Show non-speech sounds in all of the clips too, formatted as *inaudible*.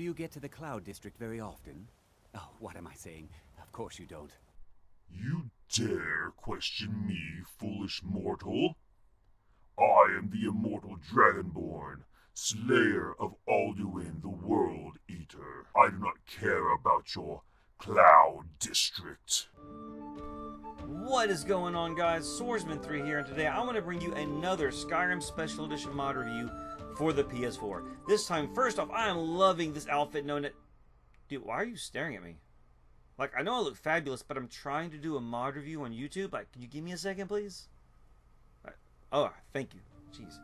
Do you get to the Cloud District very often? Oh, what am I saying? Of course you don't. You dare question me, foolish mortal? I am the immortal Dragonborn, slayer of Alduin the World Eater. I do not care about your Cloud District. What is going on guys? Swordsman3 here and today I want to bring you another Skyrim Special Edition mod review for the PS4. This time, first off, I am loving this outfit knowing that... Dude, why are you staring at me? Like, I know I look fabulous, but I'm trying to do a mod review on YouTube. Like, can you give me a second, please? Oh, thank you. Jeez.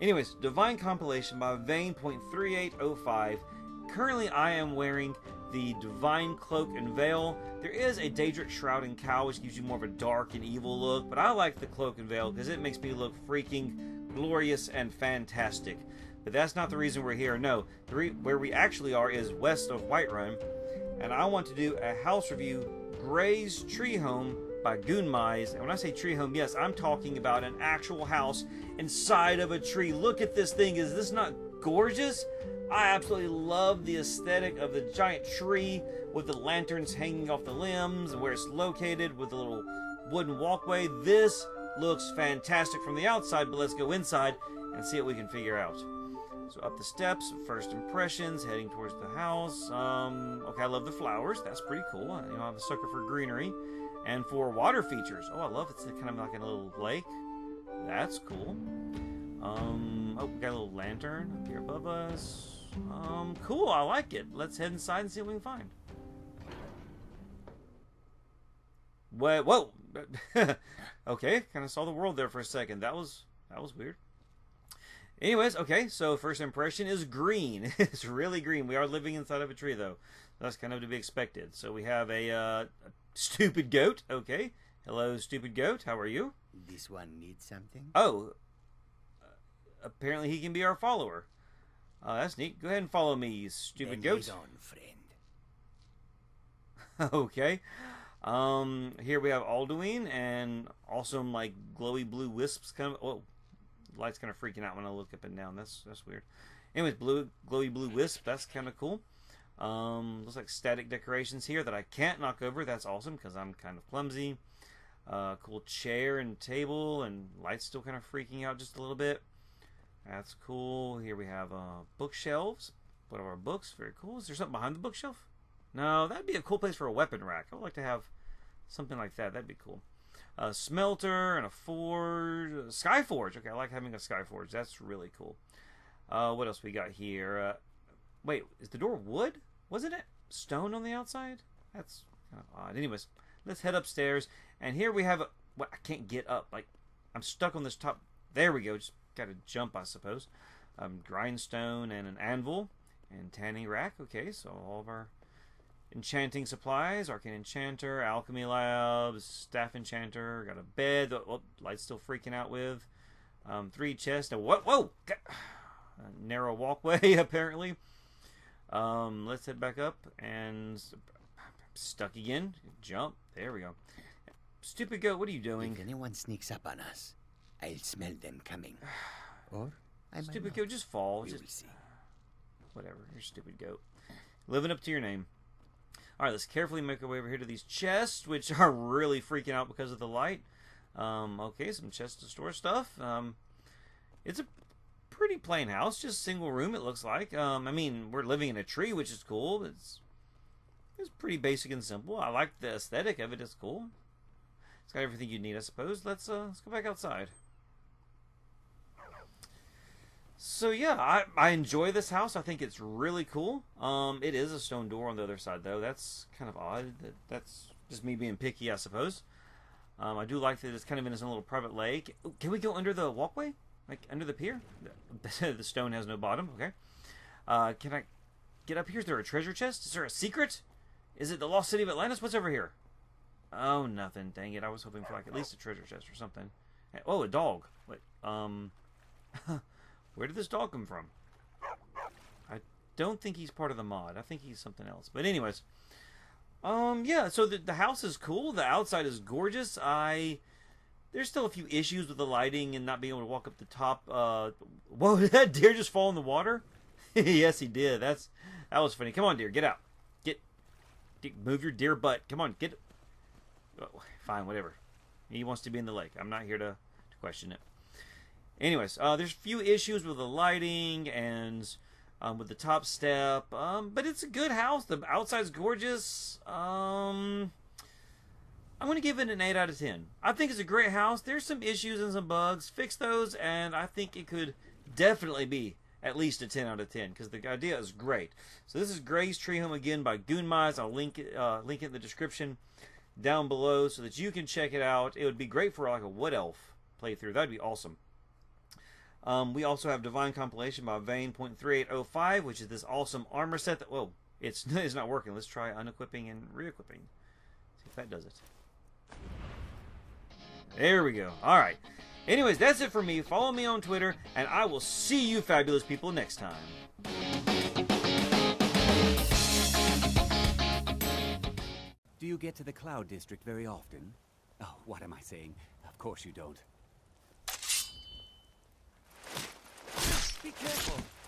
Anyways, Divine Compilation by Vain.3805. Currently, I am wearing the Divine Cloak and Veil. There is a Daedric Shroud and Cowl, which gives you more of a dark and evil look, but I like the Cloak and Veil because it makes me look freaking glorious and fantastic. But that's not the reason we're here. No, where we actually are is west of Whiterun, and I want to do a house review, Gray's Tree Home by Goonmize. And when I say tree home, yes, I'm talking about an actual house inside of a tree. Look at this thing. Is this not gorgeous? I absolutely love the aesthetic of the giant tree with the lanterns hanging off the limbs and where it's located with the little wooden walkway. This looks fantastic from the outside, but let's go inside and see what we can figure out. So up the steps, first impressions, heading towards the house. Um, okay, I love the flowers. That's pretty cool. You know, I'm a sucker for greenery. And for water features, oh, I love it. It's kind of like a little lake. That's cool. Um, oh, we got a little lantern up here above us. Um, cool, I like it. Let's head inside and see what we can find. Wait, whoa! *laughs* okay, kind of saw the world there for a second. That was that was weird. Anyways, okay, so first impression is green. *laughs* it's really green. We are living inside of a tree, though. That's kind of to be expected. So we have a, uh, a *laughs* stupid goat. Okay. Hello, stupid goat. How are you? This one needs something? Oh. Uh, apparently he can be our follower. Oh, that's neat. Go ahead and follow me, you stupid then goat. On, friend. okay. Um, here we have Alduin and also like glowy blue wisps. Kind of. Oh, light's kind of freaking out when I look up and down. That's that's weird. Anyways, blue glowy blue wisp. That's kind of cool. Um, looks like static decorations here that I can't knock over. That's awesome because I'm kind of clumsy. Uh, cool chair and table and lights still kind of freaking out just a little bit. That's cool. Here we have uh, bookshelves. What are our books? Very cool. Is there something behind the bookshelf? No, that'd be a cool place for a weapon rack. I would like to have something like that. That'd be cool. A smelter and a forge. A sky forge. Okay, I like having a sky forge. That's really cool. Uh, what else we got here? Uh, wait, is the door wood? Wasn't it stone on the outside? That's kind of odd. Anyways, let's head upstairs. And here we have a. I can't get up. Like, I'm stuck on this top. There we go. Just got to jump, I suppose. Um, grindstone and an anvil and tanning rack. Okay, so all of our enchanting supplies, arcane enchanter, alchemy labs, staff enchanter. Got a bed. Oh, light's still freaking out with. Um, three chests. What? Whoa! A narrow walkway *laughs* apparently. Um, let's head back up and stuck again. Jump. There we go. Stupid goat, what are you doing? If anyone sneaks up on us, I'll smell them coming. *sighs* Or I Stupid goat, just fall. We Just whatever. You're stupid goat. Living up to your name. All right, let's carefully make our way over here to these chests, which *laughs* are really freaking out because of the light. Um, okay, some chests to store stuff. Um, it's a pretty plain house, just single room. It looks like. Um, I mean, we're living in a tree, which is cool. It's it's pretty basic and simple. I like the aesthetic of it. It's cool. It's got everything you need, I suppose. Let's uh, let's go back outside. So yeah, I, I enjoy this house. I think it's really cool. Um, it is a stone door on the other side though. That's kind of odd. That, that's just me being picky, I suppose. Um, I do like that it's kind of in its own little private lake. Can we go under the walkway? Like under the pier? *laughs* the stone has no bottom. Okay. Uh, can I get up here? Is there a treasure chest? Is there a secret? Is it the lost city of Atlantis? What's over here? Oh, nothing. Dang it! I was hoping for like at least a treasure chest or something. Oh, a dog. Wait. Um. *laughs* Where did this dog come from? I don't think he's part of the mod. I think he's something else. But anyways, um, yeah. So the the house is cool. The outside is gorgeous. I there's still a few issues with the lighting and not being able to walk up the top. Uh, whoa! *laughs* Did that deer just fall in the water? *laughs* yes, he did. That's that was funny. Come on, deer, get out. Get, get move your dear butt. Come on, get. Oh, fine, whatever. He wants to be in the lake. I'm not here to, to question it. Anyways, uh, there's a few issues with the lighting and um, with the top step, um, but it's a good house. The outside's gorgeous. Um, I'm going to give it an 8 out of 10. I think it's a great house. There's some issues and some bugs. Fix those, and I think it could definitely be at least a 10 out of 10 because the idea is great. So this is Gray's Tree Home again by Goonmize. I'll link it, uh, link it in the description down below so that you can check it out. It would be great for like a Wood Elf playthrough. That'd be awesome. Um, we also have Divine Compilation by Vain.3805, which is this awesome armor set that, well, it's, *laughs* it's not working. Let's try unequipping and re-equipping. See if that does it. There we go. All right. Anyways, that's it for me. Follow me on Twitter, and I will see you fabulous people next time. Do you get to the Cloud District very often? Oh, what am I saying? Of course you don't. Be careful.